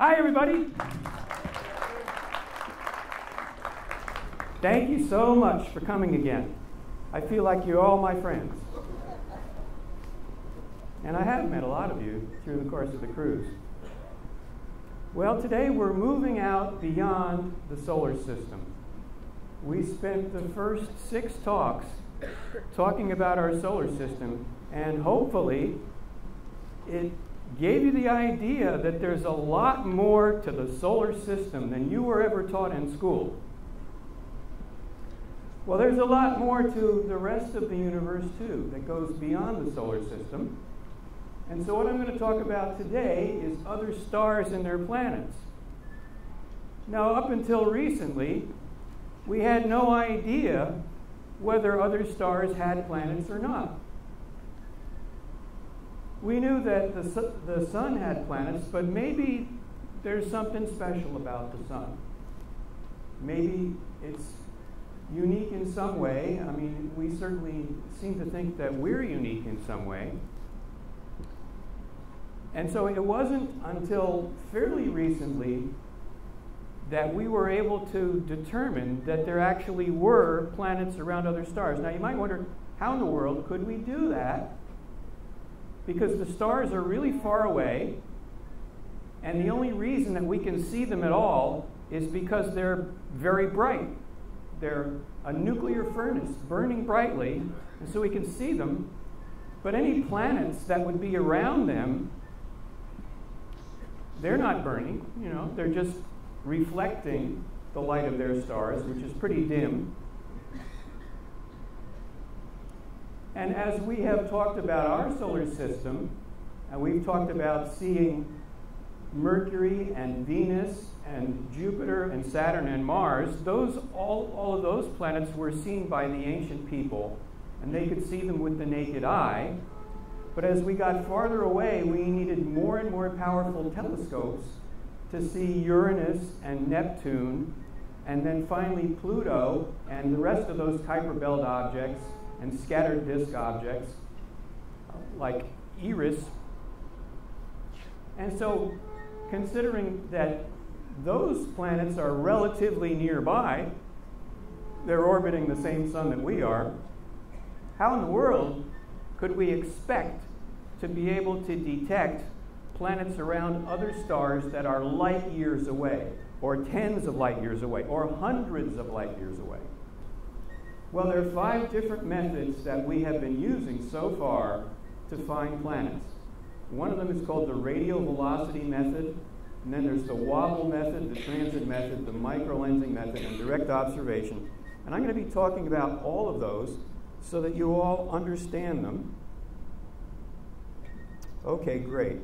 Hi, everybody. Thank you so much for coming again. I feel like you're all my friends. And I have met a lot of you through the course of the cruise. Well, today we're moving out beyond the solar system. We spent the first six talks talking about our solar system, and hopefully it gave you the idea that there's a lot more to the solar system than you were ever taught in school. Well, there's a lot more to the rest of the universe, too, that goes beyond the solar system. And so, what I'm going to talk about today is other stars and their planets. Now, up until recently, we had no idea whether other stars had planets or not. We knew that the, the sun had planets, but maybe there's something special about the sun. Maybe it's unique in some way. I mean, we certainly seem to think that we're unique in some way. And so it wasn't until fairly recently that we were able to determine that there actually were planets around other stars. Now, you might wonder, how in the world could we do that? Because the stars are really far away, and the only reason that we can see them at all is because they're very bright. They're a nuclear furnace burning brightly, and so we can see them. But any planets that would be around them, they're not burning, you know, they're just reflecting the light of their stars, which is pretty dim. And as we have talked about our solar system, and we've talked about seeing Mercury and Venus and Jupiter and Saturn and Mars, those, all, all of those planets were seen by the ancient people, and they could see them with the naked eye. But as we got farther away, we needed more and more powerful telescopes to see Uranus and Neptune, and then finally Pluto and the rest of those Kuiper Belt objects and scattered disk objects like Eris. And so, considering that those planets are relatively nearby, they're orbiting the same sun that we are, how in the world could we expect to be able to detect planets around other stars that are light years away, or tens of light years away, or hundreds of light years away? Well, there are five different methods that we have been using so far to find planets. One of them is called the radial velocity method, and then there's the wobble method, the transit method, the microlensing method, and direct observation. And I'm going to be talking about all of those so that you all understand them. Okay, great.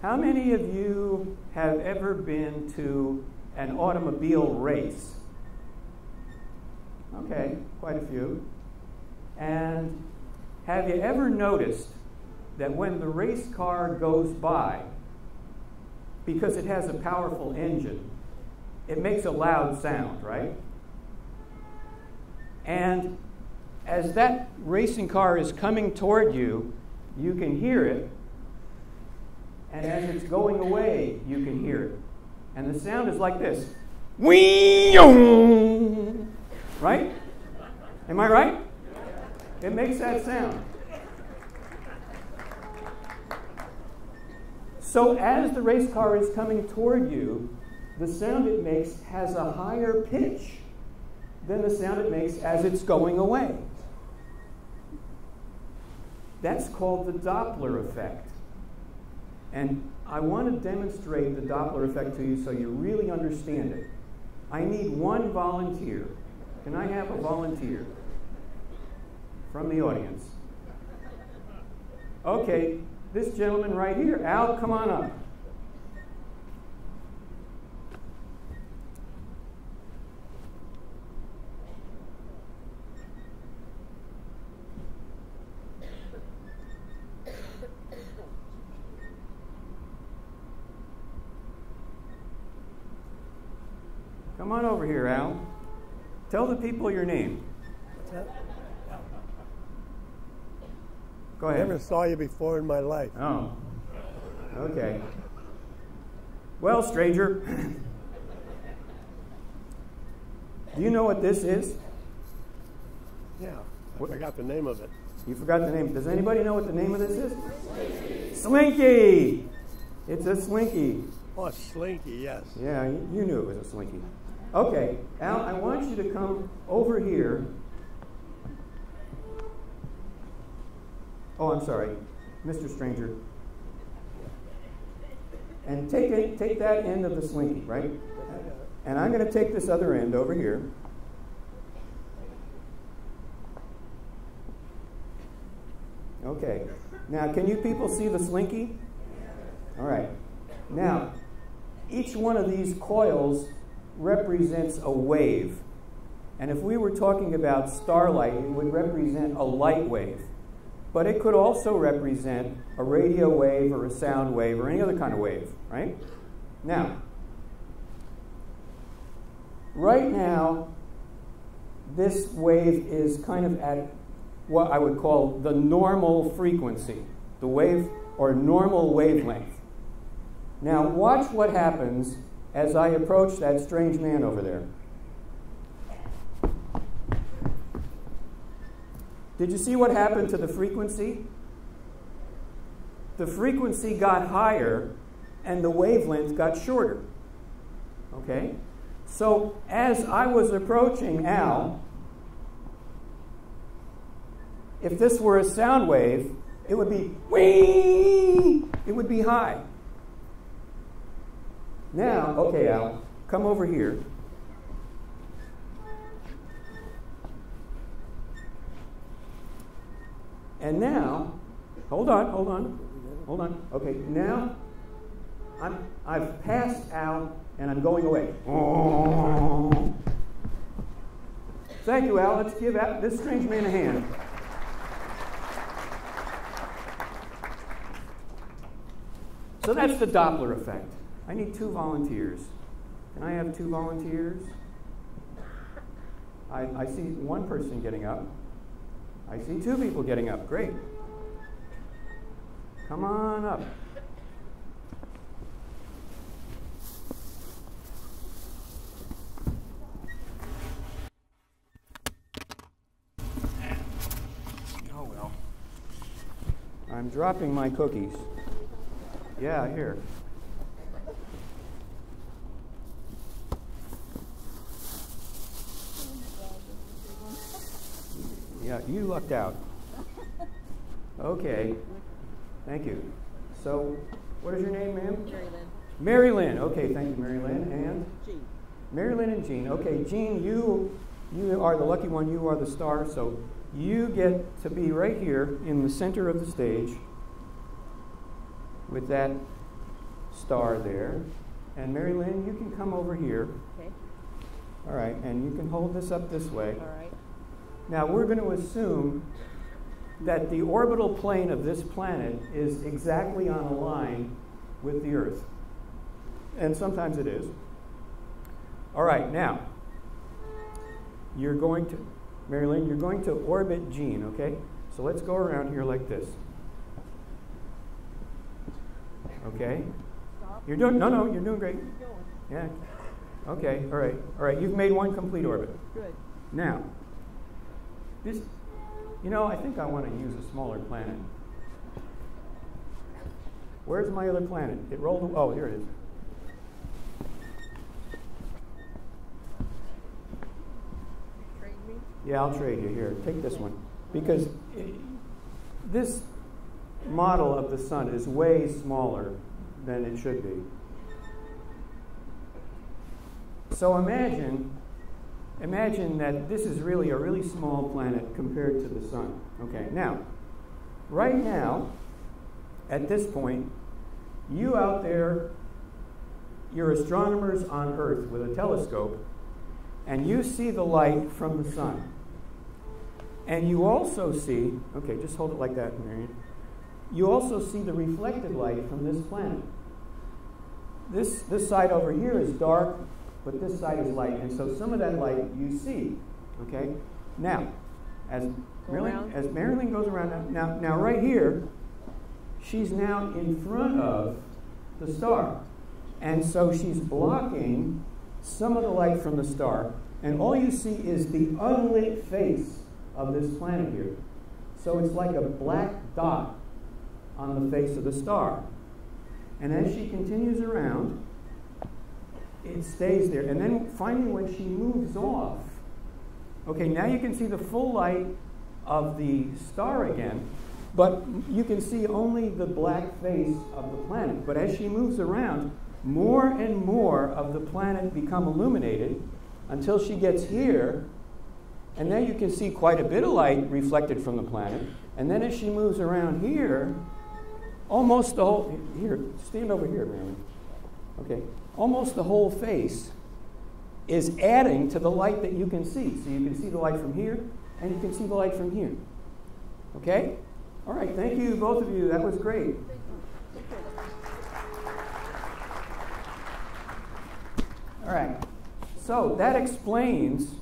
How many of you have ever been to an automobile race? Okay, quite a few. And have you ever noticed that when the race car goes by, because it has a powerful engine, it makes a loud sound, right? And as that racing car is coming toward you, you can hear it. And as it's going away, you can hear it. And the sound is like this. Right? Am I right? It makes that sound. So as the race car is coming toward you, the sound it makes has a higher pitch than the sound it makes as it's going away. That's called the Doppler effect. And I want to demonstrate the Doppler effect to you so you really understand it. I need one volunteer. Can I have a volunteer from the audience? Okay, this gentleman right here. Al, come on up. Come on over here, Al. Tell the people your name. Go ahead. I Never saw you before in my life. Oh. Okay. Well, stranger, do you know what this is? Yeah, I What- forgot the name of it. You forgot the name. Does anybody know what the name of this is? Slinky. It's a slinky. Oh, Slinky, yes. Yeah, you knew it was a slinky. Okay, Al, I want you to come over here. Oh, I'm sorry, Mr. Stranger. And take it, take that end of the slinky, right? And I'm going to take this other end over here. Okay. Now, can you people see the slinky? All right. Now, each one of these coils represents a wave. And if we were talking about starlight, it would represent a light wave. But it could also represent a radio wave or a sound wave or any other kind of wave, right? Now, right now, this wave is kind of at what I would call the normal frequency, the wave or normal wavelength. Now, watch what happens as I approach that strange man over there. Did you see what happened to the frequency? The frequency got higher and the wavelength got shorter. Okay? So, as I was approaching Al, if this were a sound wave, it would be wee, it would be high. Now, okay, Al, come over here. And now, hold on, hold on, hold on. Okay, now I'm, I've passed Al and I'm going away. Thank you, Al. Let's give Al, this strange man a hand. So that's the Doppler effect. I need two volunteers. Can I have two volunteers? I, I see one person getting up. I see two people getting up. Great. Come on up. Oh well. I'm dropping my cookies. Yeah, here. Yeah, you lucked out. Okay. Thank you. So, what is your name, ma'am? Mary Lynn. Mary Lynn. Okay, thank you, Mary Lynn. And Jean. Mary Lynn and Jean. Okay, Jean, you you are the lucky one. You are the star. So you get to be right here in the center of the stage with that star there. And Mary Lynn, you can come over here. Okay. All right, and you can hold this up this way. All right. Now we're going to assume that the orbital plane of this planet is exactly on a line with the Earth. And sometimes it is. All right, now, you're going to, Mary Lynn, you're going to orbit Jean, okay? So let's go around here like this. Okay? Stop. You're doing, no, no, you're doing great. Yeah. Okay, all right, all right. You've made one complete orbit. Good. Now, this, you know, I think I want to use a smaller planet. Where's my other planet? It rolled. Oh, here it is. Yeah, I'll trade you here. Take this one because i this model of the sun is way smaller than it should be. So imagine, imagine that this is really a really small planet compared to the sun. Okay, now, right now, at this point, you out there, you're astronomers on Earth with a telescope, and you see the light from the sun. And you also see, okay, just hold it like that, Marion. You also see the reflected light from this planet. This, this side over here is dark, but this side is light. And so some of that light you see. Okay? Now, as Mary Lynn, as Mary Lynn goes around now, now, now right here, she's now in front of the star. And so she's blocking some of the light from the star. And all you see is the unlit face of this planet here. So it's like a black dot on the face of the star. And as she continues around, it stays there. And then finally, when she moves off, okay, now you can see the full light of the star again, but you can see only the black face of the planet. But as she moves around, more and more of the planet become illuminated until she gets here, and then you can see quite a bit of light reflected from the planet. And then as she moves around here, almost the whole here, stand over here, Mary. Okay, almost the whole face is adding to the light that you can see. So you can see the light from here, and you can see the light from here. Okay? All right, thank you, both of you. That was great. All right. So that explains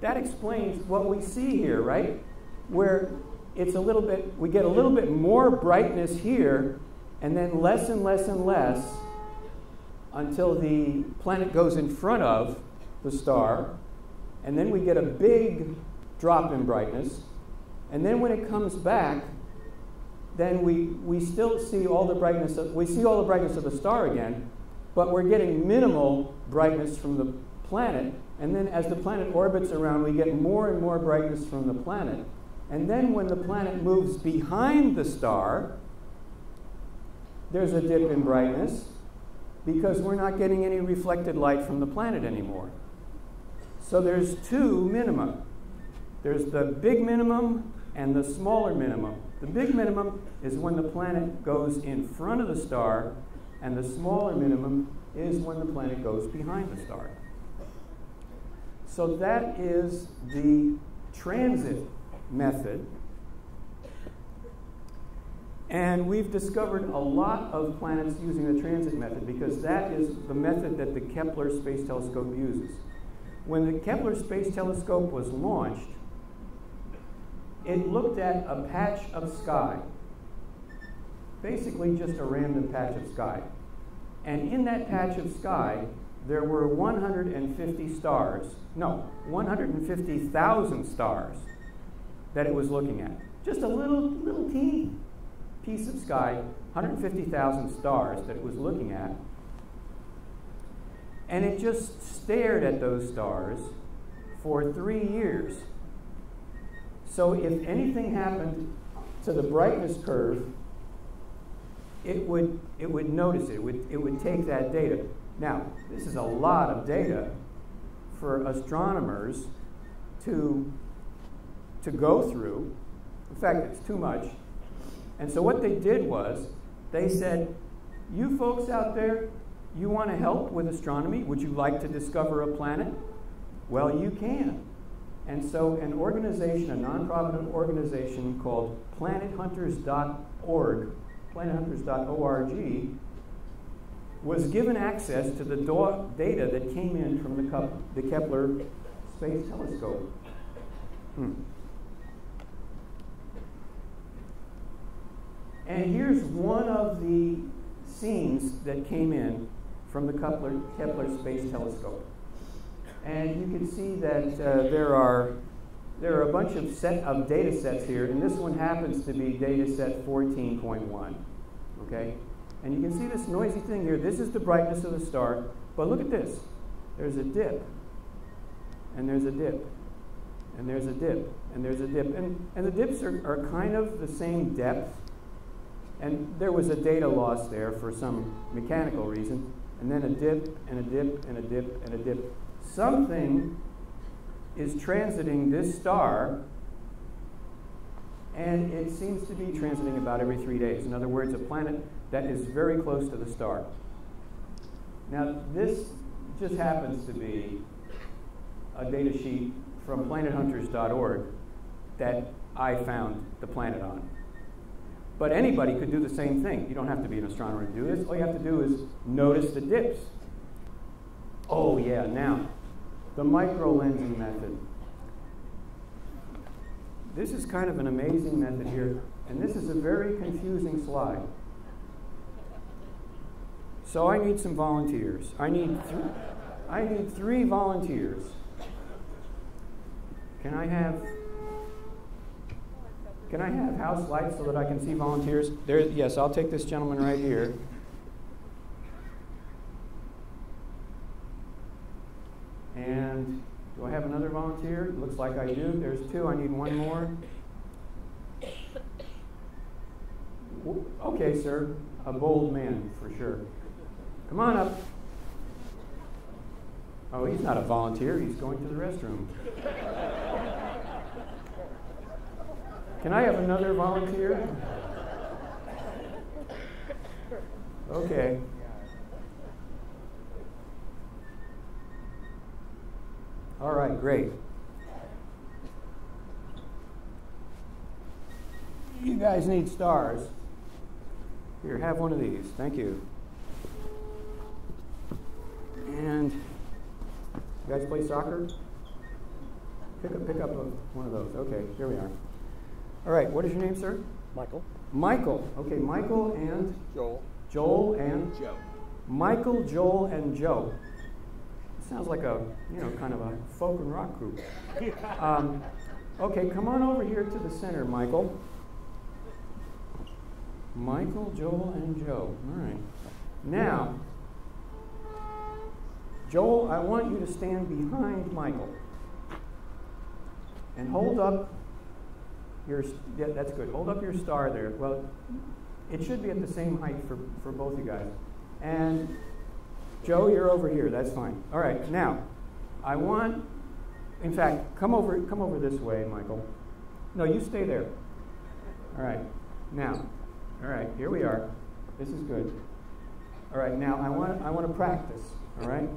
that explains what we see here, right? Where it's a little bit we get a little bit more brightness here and then less and less and less until the planet goes in front of the star and then we get a big drop in brightness and then when it comes back then we, we still see all the brightness of, we see all the brightness of the star again but we're getting minimal brightness from the planet. And then as the planet orbits around, we get more and more brightness from the planet. And then when the planet moves behind the star, there's a dip in brightness because we're not getting any reflected light from the planet anymore. So there's two minima. There's the big minimum and the smaller minimum. The big minimum is when the planet goes in front of the star and the smaller minimum is when the planet goes behind the star. So that is the transit method. And we've discovered a lot of planets using the transit method because that is the method that the Kepler Space Telescope uses. When the Kepler Space Telescope was launched, it looked at a patch of sky, basically just a random patch of sky. And in that patch of sky, there were 150 stars, no, 150,000 stars that it was looking at. Just a little, little teeny piece of sky, 150,000 stars that it was looking at. And it just stared at those stars for three years. So if anything happened to the brightness curve, it would, it would notice it. It would, it would take that data. Now, this is a lot of data for astronomers to, to go through. In fact, it's too much. And so what they did was they said, you folks out there, you want to help with astronomy? Would you like to discover a planet? Well, you can. And so an organization, a nonprofit organization called planethunters.org, planethunters.org, was given access to the data that came in from the, Kepler Space Telescope. Hmm. And here's one of the scenes that came in from the Kepler, Kepler Space Telescope. And you can see that uh, there are there are a bunch of set of data sets here, and this one happens to be data set 14.1. Okay? And you can see this noisy thing here. This is the brightness of the star. But look at this. There's a dip. And there's a dip. And there's a dip. And there's a dip. And, and the dips are, are kind of the same depth. And there was a data loss there for some mechanical reason. And then a dip, and a dip, and a dip, and a dip. Something is transiting this star, and it seems to be transiting about every three days. In other words, a planet that is very close to the star. Now, this just happens to be a data sheet from planethunters.org that I found the planet on. But anybody could do the same thing. You don't have to be an astronomer to do this. All you have to do is notice the dips. Oh, yeah, now, the microlensing method. this is kind of an amazing method here, and this is a very confusing slide. So I need some volunteers. I need, I need three volunteers. Can I have can I have house lights so that I can see volunteers? There, yes, I'll take this gentleman right here. And do I have another volunteer? Looks like I do. There's two. I need one more. Okay, sir. A bold man, for sure. Come on up. Oh, he's not a volunteer. He's going to the restroom. Can I have another volunteer? Okay. All right, great. You guys need stars. Here, have one of these. Thank you. And you guys play soccer? Pick up, pick up one of those. Okay, here we are. All right, what is your name, sir? Michael. Michael. Okay, Michael and Joel. Joel and Joe. Michael, Joel, and Joe. Sounds like a, you know, kind of a folk and rock group. Um, okay, come on over here to the center, Michael. Michael, Joel, and Joe. All right. Now, Joel, I want you to stand behind Michael and hold up your, yeah, that's good. Hold up your star there. Well, it should be at the same height for, for both of you guys. And Joe, you're over here. That's fine. All right. Now, I want, in fact, come over, come over this way, Michael. No, you stay there. All right. Now, all right. Here we are. This is good. All right. Now, I want, I want to practice. All right.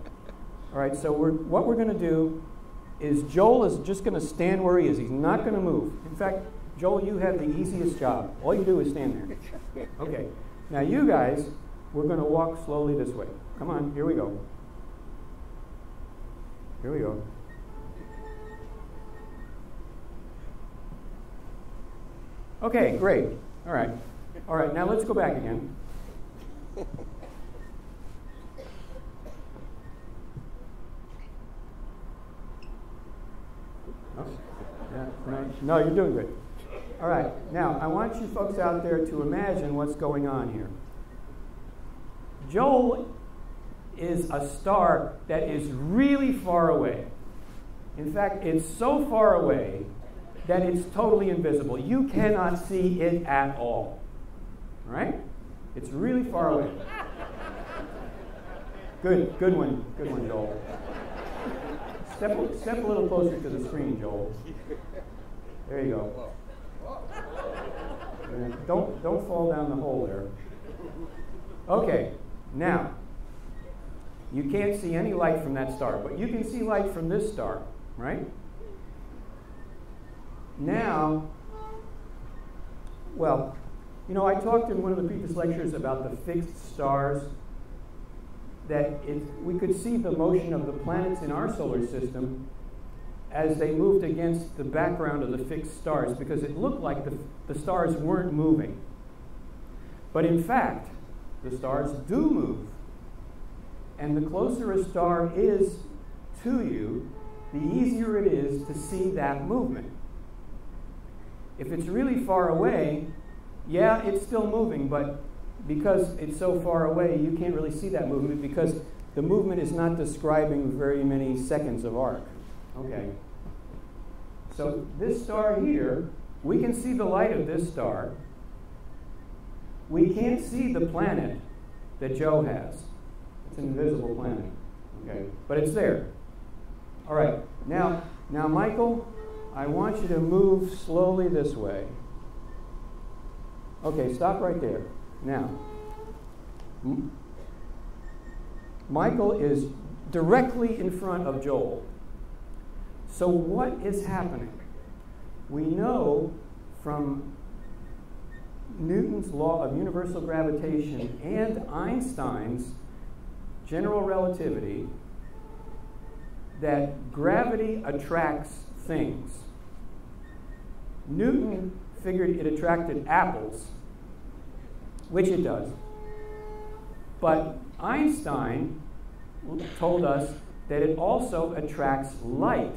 All right. So we're, what we're going to do is Joel is just going to stand where he is. He's not going to move. In fact, Joel, you have the easiest job. All you do is stand there. Okay. Now, you guys, we're going to walk slowly this way. Come on, here we go. Here we go. Okay, great. All right. All right, now let's go back again. Oh, no, you're doing good. All right, now I want you folks out there to imagine what's going on here. Joel is a star that is really far away. In fact, it's so far away that it's totally invisible. You cannot see it at all. Right? It's really far away. Good, good one, good one, Joel. Step, step a little closer to the screen, Joel. There you go. Don't, don't fall down the hole there. Okay, now, you can't see any light from that star, but you can see light from this star, right? Now, well, you know, I talked in one of the previous lectures about the fixed stars, that if we could see the motion of the planets in our solar system as they moved against the background of the fixed stars because it looked like the, the stars weren't moving. But in fact, the stars do move. And the closer a star is to you, the easier it is to see that movement. If it's really far away, yeah, it's still moving, but because it's so far away, you can't really see that movement because the movement is not describing very many seconds of arc. Okay. So this star here, we can see the light of this star. We can't see the planet that Joe has. It's an invisible planet. Okay. But it's there. All right. Now, now Michael, I want you to move slowly this way. Okay, stop right there. Now, Michael is directly in front of Joel. So, what is happening? We know from Newton's law of universal gravitation and Einstein's general relativity that gravity attracts things. Newton figured it attracted apples, which it does. But Einstein told us that it also attracts light.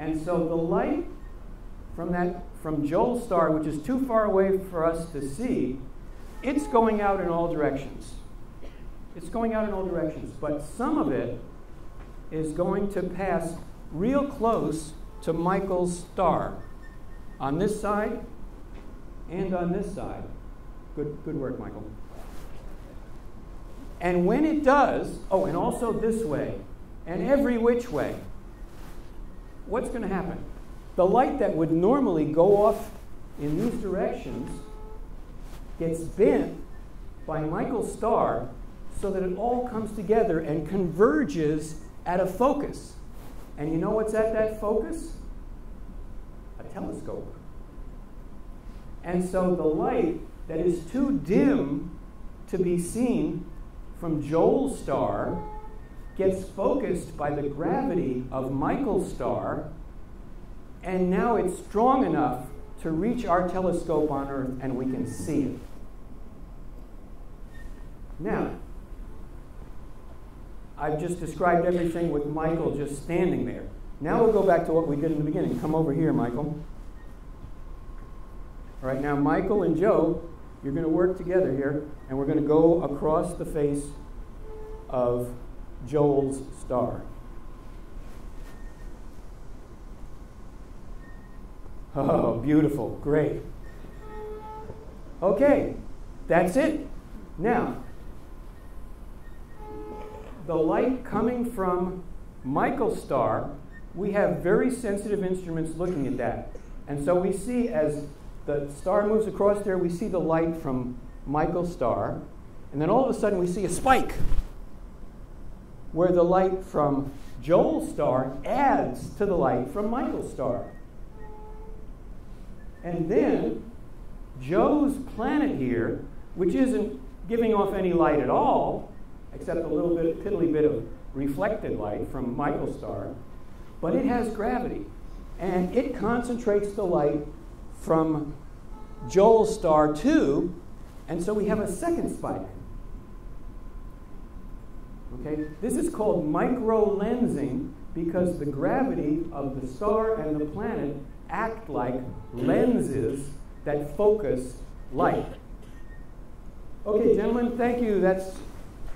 And so the light from that from Joel's star, which is too far away for us to see, it's going out in all directions. It's going out in all directions, but some of it is going to pass real close to Michael's star on this side and on this side. Good, good work, Michael. And when it does, oh, and also this way, and every which way, what's going to happen? The light that would normally go off in these directions gets bent by Michael's star so that it all comes together and converges at a focus. And you know what's at that focus? A telescope. And so the light that is too dim to be seen from Joel's star gets focused by the gravity of Michael's star, and now it's strong enough to reach our telescope on Earth and we can see it. Now, I've just described everything with Michael just standing there. Now we'll go back to what we did in the beginning. Come over here, Michael. All right, now Michael and Joe, you're going to work together here, and we're going to go across the face of Joel's star. Oh, beautiful. Great. Okay, that's it. Now, the light coming from Michael's star, we have very sensitive instruments looking at that. And so we see as the star moves across there, we see the light from Michael's star. And then all of a sudden we see a spike where the light from Joel's star adds to the light from Michael's star. And then Joe's planet here, which isn't giving off any light at all, except a little bit, piddly bit of reflected light from Michael's star, but it has gravity. And it concentrates the light from Joel's star too, and so we have a second spike. Okay? This is called microlensing because the gravity of the star and the planet act like lenses that focus light. Okay, gentlemen, thank you. That's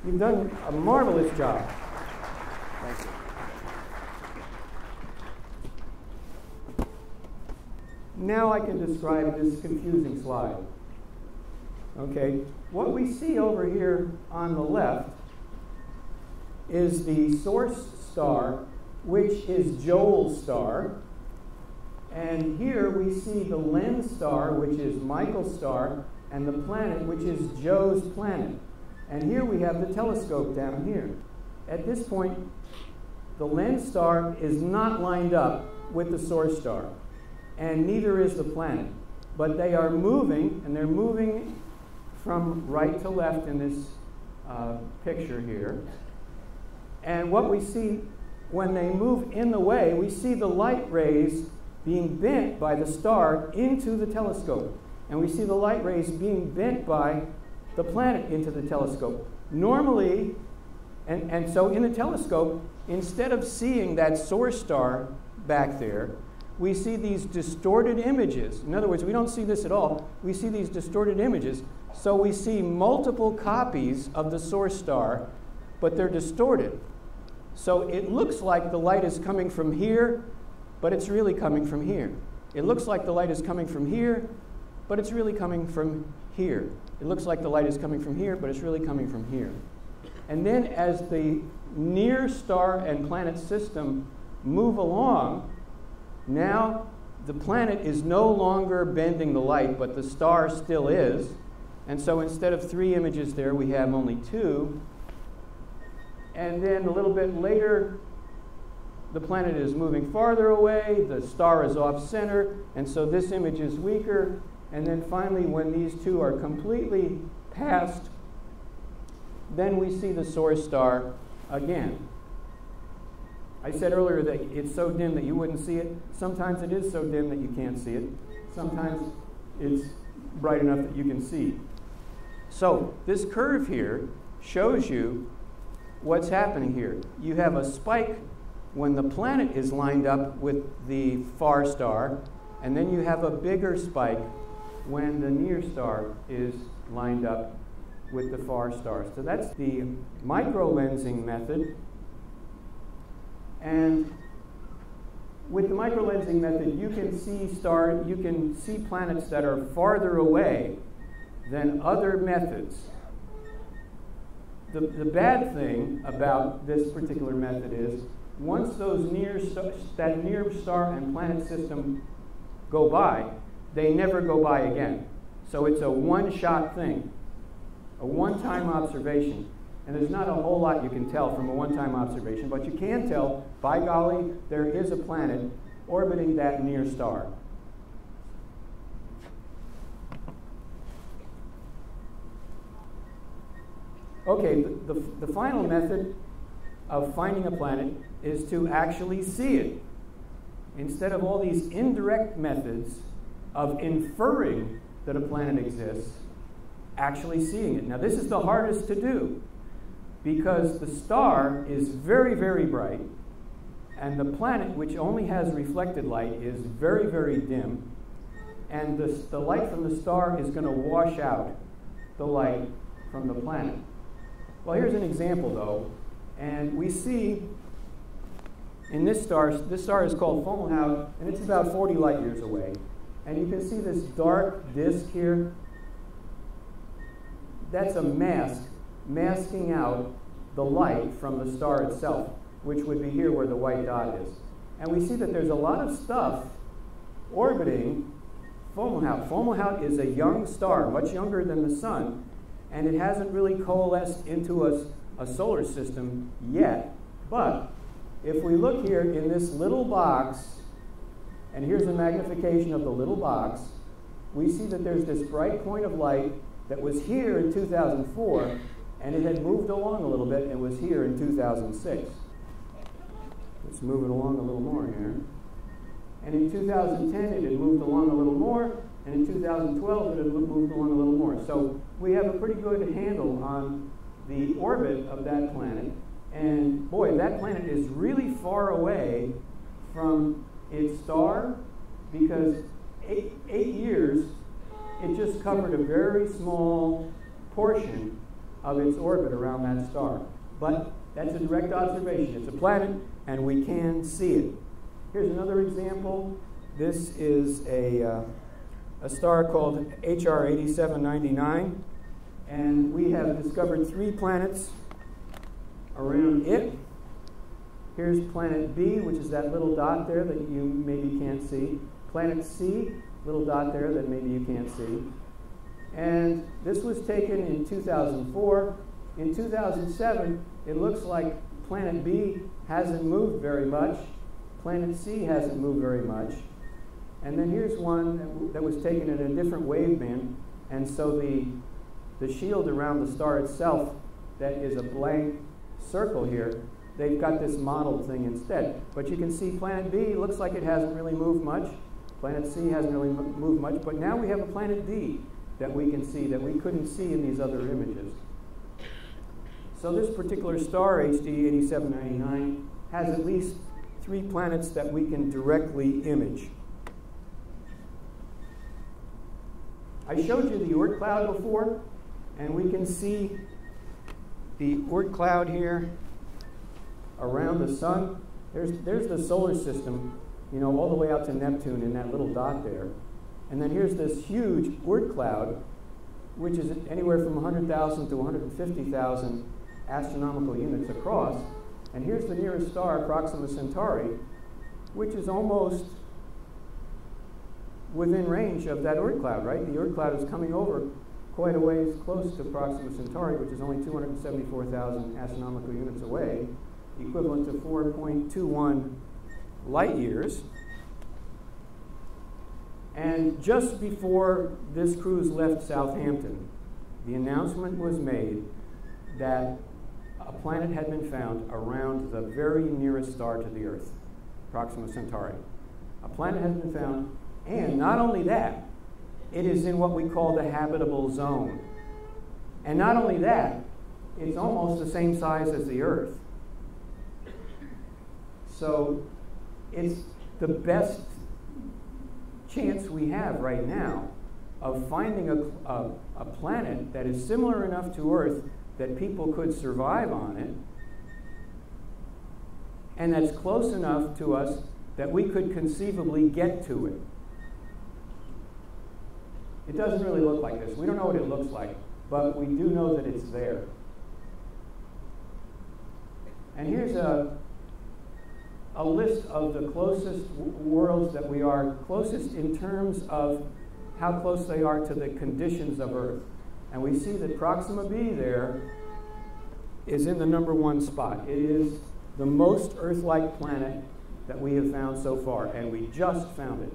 You've done a marvelous job. Thank you. Now I can describe this confusing slide. Okay, what we see over here on the left is the source star, which is Joel's star. And here we see the lens star, which is Michael's star, and the planet, which is Joe's planet. And here we have the telescope down here. At this point, the lens star is not lined up with the source star, and neither is the planet. But they are moving, and they're moving from right to left in this uh, picture here. And what we see when they move in the way, we see the light rays being bent by the star into the telescope. And we see the light rays being bent by the planet into the telescope. Normally, and, and so in the telescope, instead of seeing that source star back there, we see these distorted images. In other words, we don't see this at all. We see these distorted images. So we see multiple copies of the source star, but they're distorted. So it looks like the light is coming from here, but it's really coming from here. It looks like the light is coming from here, but it's really coming from here. It looks like the light is coming from here, but it's really coming from here. And then as the near star and planet system move along, now the planet is no longer bending the light, but the star still is. And so instead of three images there, we have only two. And then a little bit later, the planet is moving farther away, the star is off center, and so this image is weaker, and then finally, when these two are completely passed, then we see the source star again. I said earlier that it's so dim that you wouldn't see it. Sometimes it is so dim that you can't see it. Sometimes it's bright enough that you can see. So, this curve here shows you what's happening here. You have a spike when the planet is lined up with the far star, and then you have a bigger spike when the near star is lined up with the far star. So that's the microlensing method. And with the microlensing method, you can see star, you can see planets that are farther away than other methods. The, the bad thing about this particular method is once those near that near star and planet system go by, they never go by again. So it's a one-shot thing, a one-time observation. And there's not a whole lot you can tell from a one-time observation, but you can tell, by golly, there is a planet orbiting that near star. Okay, the, the, the, final method of finding a planet is to actually see it. Instead of all these indirect methods of inferring that a planet exists, actually seeing it. Now, this is the hardest to do because the star is very, very bright, and the planet, which only has reflected light, is very, very dim, and the, the light from the star is going to wash out the light from the planet. Well, here's an example, though, and we see in this star, this star is called Fomalhaut, and it's about 40 light years away. And you can see this dark disk here. That's a mask masking out the light from the star itself, which would be here where the white dot is. And we see that there's a lot of stuff orbiting Fomalhaut. Fomalhaut is a young star, much younger than the sun, and it hasn't really coalesced into a, a solar system yet. But if we look here in this little box, and here's a magnification of the little box, we see that there's this bright point of light that was here in 2004, and it had moved along a little bit and was here in 2006. Let's move it along a little more here. And in 2010, it had moved along a little more, and in 2012, it had moved along a little more. So we have a pretty good handle on the orbit of that planet. And boy, that planet is really far away from its star because eight, eight years, it just covered a very small portion of its orbit around that star. But that's a direct observation. It's a planet, and we can see it. Here's another example. This is a, uh, a star called HR 8799, and we have discovered three planets around it. Here's planet B, which is that little dot there that you maybe can't see. Planet C, little dot there that maybe you can't see. And this was taken in 2004. In 2007, it looks like planet B hasn't moved very much. Planet C hasn't moved very much. And then here's one that was taken in a different wave band. And so the, the shield around the star itself, that is a blank circle here, they've got this modeled thing instead. But you can see planet B looks like it hasn't really moved much. Planet C hasn't really moved much. But now we have a planet D that we can see that we couldn't see in these other images. So this particular star, HD 8799, has at least three planets that we can directly image. I showed you the Oort cloud before, and we can see the Oort cloud here around the sun. There's, there's the solar system, you know, all the way out to Neptune in that little dot there. And then here's this huge Oort cloud, which is anywhere from 100,000 to 150,000 astronomical units across. And here's the nearest star, Proxima Centauri, which is almost within range of that Oort cloud, right? The Oort cloud is coming over quite a ways close to Proxima Centauri, which is only 274,000 astronomical units away, equivalent to 4.21 light years. And just before this cruise left Southampton, the announcement was made that a planet had been found around the very nearest star to the Earth, Proxima Centauri. A planet had been found, and not only that, it is in what we call the habitable zone. And not only that, it's almost the same size as the Earth. So it's the best chance we have right now of finding a, a, a, planet that is similar enough to Earth that people could survive on it, and that's close enough to us that we could conceivably get to it. It doesn't really look like this. We don't know what it looks like, but we do know that it's there. And here's a, a list of the closest worlds that we are closest in terms of how close they are to the conditions of Earth. And we see that Proxima b there is in the number one spot. It is the most Earth like planet that we have found so far, and we just found it.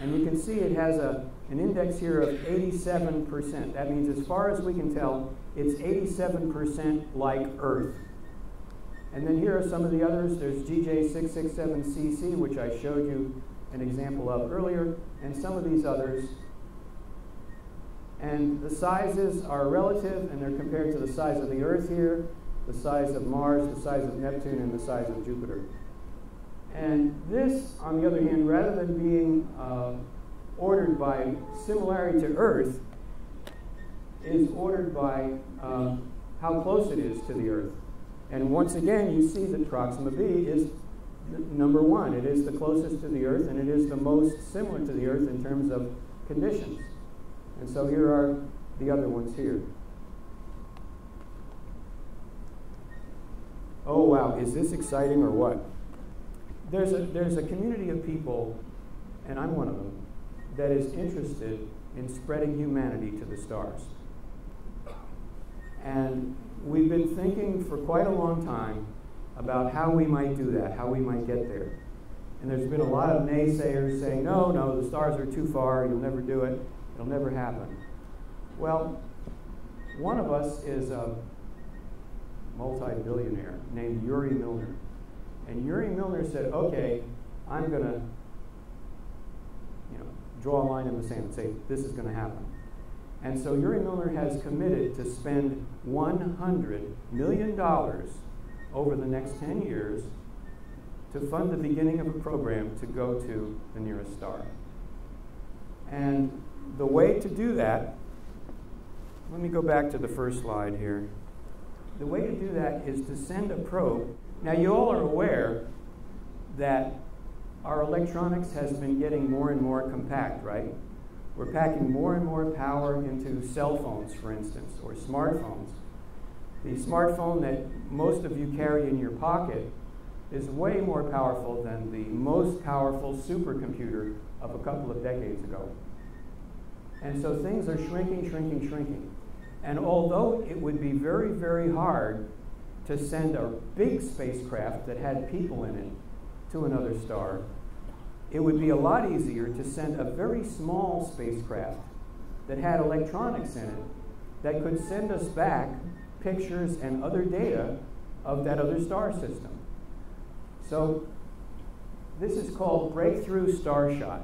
And you can see it has a, an index here of 87%. That means, as far as we can tell, it's 87% like Earth. And then here are some of the others. There's GJ667cc, which I showed you an example of earlier, and some of these others. And the sizes are relative, and they're compared to the size of the Earth here, the size of Mars, the size of Neptune, and the size of Jupiter. And this, on the other hand, rather than being uh, ordered by similarity to Earth, is ordered by uh, how close it is to the Earth. And once again, you see that Proxima b is number one. It is the closest to the Earth, and it is the most similar to the Earth in terms of conditions. And so here are the other ones here. Oh, wow, is this exciting or what? There's a, there's a community of people, and I'm one of them, that is interested in spreading humanity to the stars. And we've been thinking for quite a long time about how we might do that, how we might get there. And there's been a lot of naysayers saying, no, no, the stars are too far, you'll never do it, it'll never happen. Well, one of us is a multi billionaire named Yuri Milner. And Yuri Milner said, okay, I'm going to draw a line in the sand and say, this is going to happen. And so Yuri Milner has committed to spend $100 million over the next 10 years to fund the beginning of a program to go to the nearest star. And the way to do that, let me go back to the first slide here. The way to do that is to send a probe. Now, you all are aware that our electronics has been getting more and more compact, right? We're packing more and more power into cell phones, for instance, or smartphones. The smartphone that most of you carry in your pocket is way more powerful than the most powerful supercomputer of a couple of decades ago. And so things are shrinking, shrinking, shrinking. And although it would be very, very hard to send a big spacecraft that had people in it to another star, it would be a lot easier to send a very small spacecraft that had electronics in it that could send us back pictures and other data of that other star system. So this is called Breakthrough Starshot.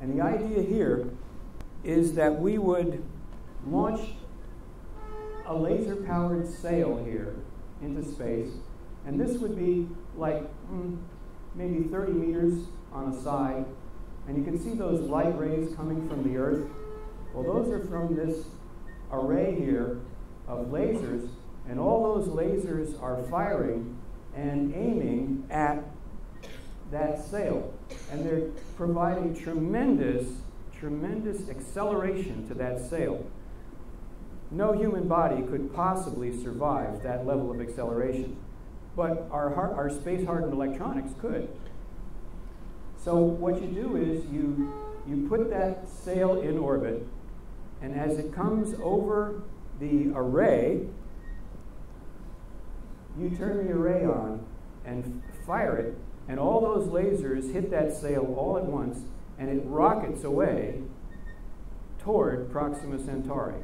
And the idea here is that we would launch a laser powered sail here into space, and this would be like mm, maybe 30 meters on a side, and you can see those light rays coming from the Earth. Well, those are from this array here of lasers, and all those lasers are firing and aiming at that sail. And they're providing tremendous, tremendous acceleration to that sail. No human body could possibly survive that level of acceleration. But our, our space hardened electronics could. So what you do is you, you put that sail in orbit, and as it comes over the array, you turn the array on and fire it, and all those lasers hit that sail all at once, and it rockets away toward Proxima Centauri.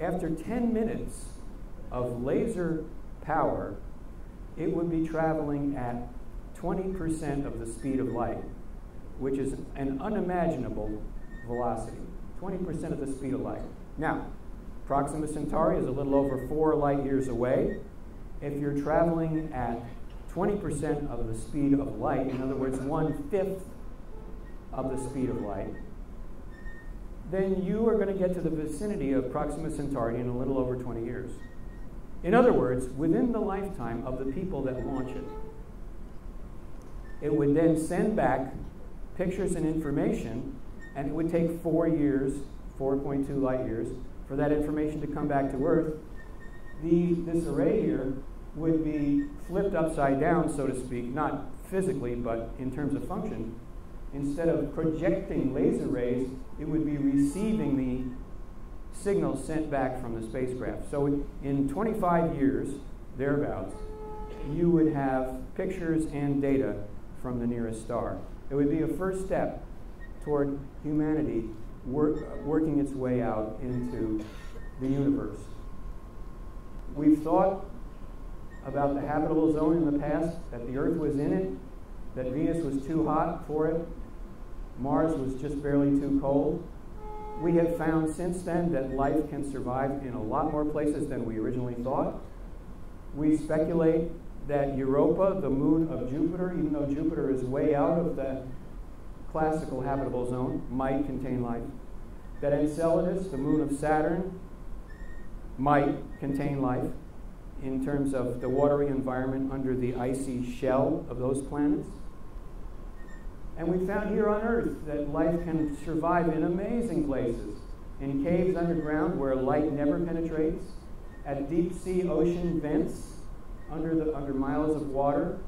After 10 minutes of laser power, it would be traveling at 20% of the speed of light, which is an unimaginable velocity. 20% of the speed of light. Now, Proxima Centauri is a little over four light years away. If you're traveling at 20% of the speed of light, in other words, one fifth of the speed of light, then you are going to get to the vicinity of Proxima Centauri in a little over 20 years. In other words, within the lifetime of the people that launch it. It would then send back pictures and information, and it would take four years, 4.2 light years, for that information to come back to Earth. The, this array here would be flipped upside down, so to speak, not physically, but in terms of function. Instead of projecting laser rays, it would be receiving the signal sent back from the spacecraft. So in 25 years, thereabouts, you would have pictures and data from the nearest star. It would be a first step toward humanity work, working its way out into the universe. We've thought about the habitable zone in the past, that the Earth was in it, that Venus was too hot for it, Mars was just barely too cold. We have found since then that life can survive in a lot more places than we originally thought. We speculate that Europa, the moon of Jupiter, even though Jupiter is way out of the classical habitable zone, might contain life. That Enceladus, the moon of Saturn, might contain life in terms of the watery environment under the icy shell of those planets. And we found here on Earth that life can survive in amazing places in caves underground where light never penetrates, at deep sea ocean vents under, the, under miles of water,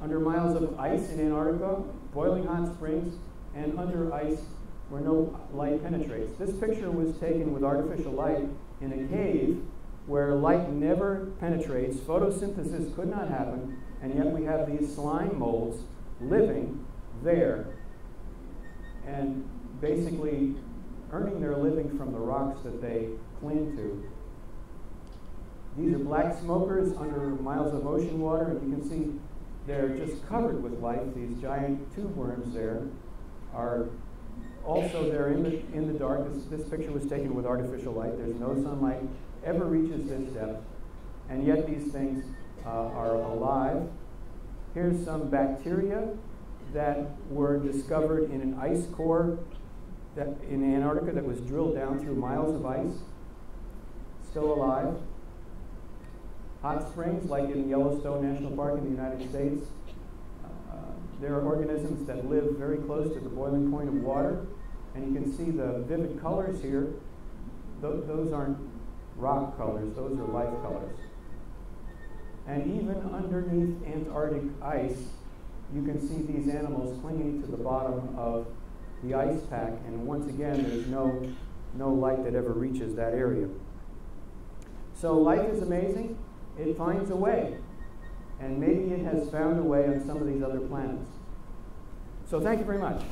under miles of ice in Antarctica, boiling hot springs, and under ice where no light penetrates. This picture was taken with artificial light in a cave where light never penetrates, photosynthesis could not happen, and yet we have these slime molds living there and basically earning their living from the rocks that they cling to. These are black smokers under miles of ocean water, and you can see they're just covered with life. These giant tube worms there are also there in the, in the dark. This, this picture was taken with artificial light. There's no sunlight ever reaches this depth, and yet these things uh, are alive. Here's some bacteria that were discovered in an ice core that in Antarctica that was drilled down through miles of ice, still alive. Hot springs, like in Yellowstone National Park in the United States, uh, there are organisms that live very close to the boiling point of water, and you can see the vivid colors here. Th- those aren't rock colors, those are life colors. And even underneath Antarctic ice, you can see these animals clinging to the bottom of the ice pack, and once again, there's no, no light that ever reaches that area. So life is amazing. It finds a way. And maybe it has found a way on some of these other planets. So thank you very much.